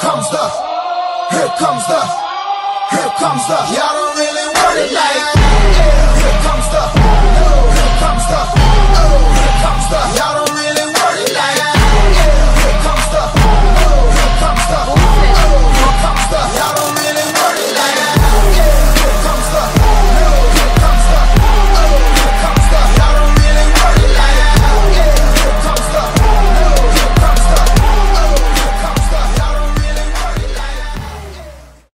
comes the, here comes the, here comes the. Y'all don't really want it